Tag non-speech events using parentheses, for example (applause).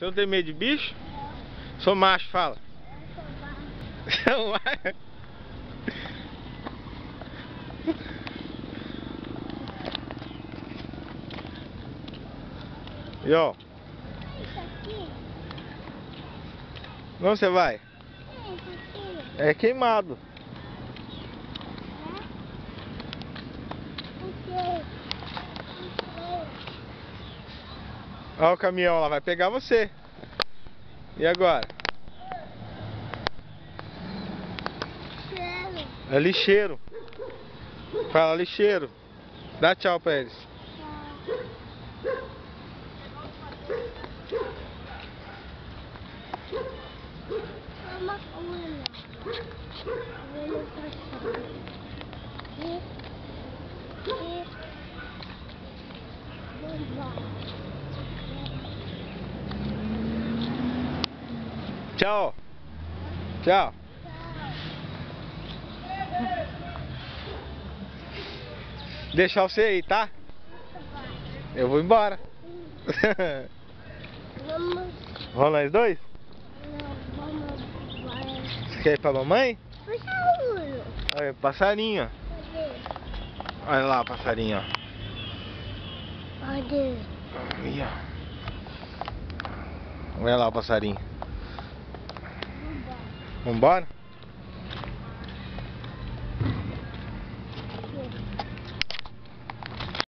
Você não tem medo de bicho? Sou macho, fala. Eu sou macho. (laughs) E ó, Isso aqui. onde você vai? É. É queimado. O quê? O Olha o caminhão lá, vai pegar você. E agora? Cheiro. É lixeiro. Fala lixeiro. Dá tchau pra eles. Uma unha. Vendo passar. E. E. Vambora. Tchau. Tchau. Deixar você aí, tá? Eu vou embora. Vamos. Vamos nós dois? Não, vamos. Você quer ir pra mamãe? Puxa o olho. Olha, passarinho. Olha lá, passarinho. ó. Olha lá o passarinho. Vambora.